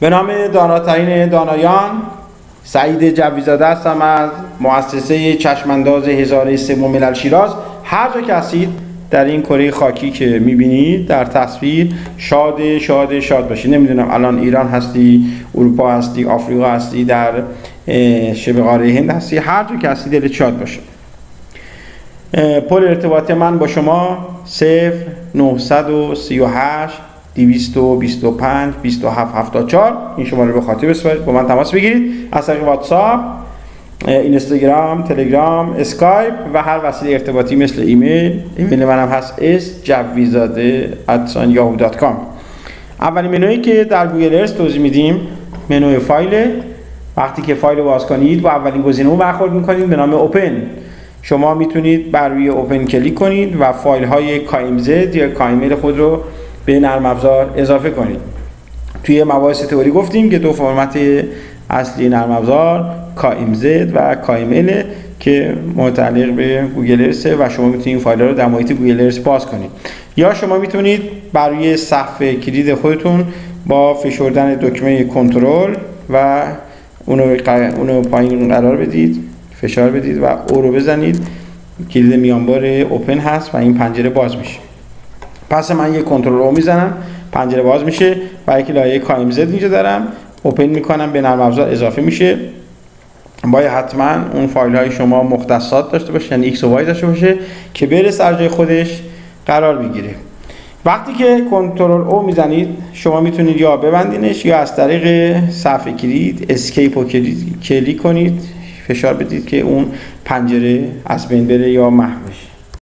به نام داناترین دانایان سعید جویزاده هستم از مؤسسه چشمانداز هزاره سوم ملل شیراز. هر جا که در این کره خاکی که می‌بینید در تصویر شاد شاد شاد باشید. نمی‌دونم الان ایران هستی اروپا هستی آفریقا هستی در شبه قاره هند هستی. هر جا که هستی شاد باشه. پل ارتباطی من با شما 0 938 225 2774 این شماره رو به خاطر بسپارید. با من تماس بگیرید. از طریق واتساپ اینستاگرام تلگرام اسکایپ و هر وسیله ارتباطی مثل ایمیل. ایمیل منم هست S جویزاده یاهو اولین منوی که در Google Earth توضیح میدیم منوی فایل. وقتی که فایل رو باز کنید با اولین گزینه برخورد می‌کنید به نام open. شما می‌تونید بر روی open کلیک کنید و فایل های KMZ یا KML خود رو به نرم افزار اضافه کنید. توی مباحث تئوری گفتیم که دو فرمت اصلی نرم افزار KMZ و KML که متعلق به Google Earth ه و شما می‌تونید این فایل رو در محیط Google Earth باز کنید. یا شما می‌تونید بر روی صفحه کلید خودتون با فشردن دکمه کنترل و اونو, اونو پایین قرار بدید فشار بدید و O رو بزنید. کلید میانبر open هست و این پنجره باز میشه. پس من یه کنترل رو می‌زنم پنجره باز میشه و یک لایه KMZ اینجا دارم. open می‌کنم به نرم افزار اضافه میشه. باید حتما اون فایل های شما مختصات داشته باشه یعنی X و Y داشته باشه که بره سر جای خودش قرار بگیره وقتی که کنترل O می‌زنید شما می‌تونید یا ببندینش یا از طریق صفحه کلید escape و کلیک کنید. فشار بدید که اون پنجره از بین بره یا محو بشه.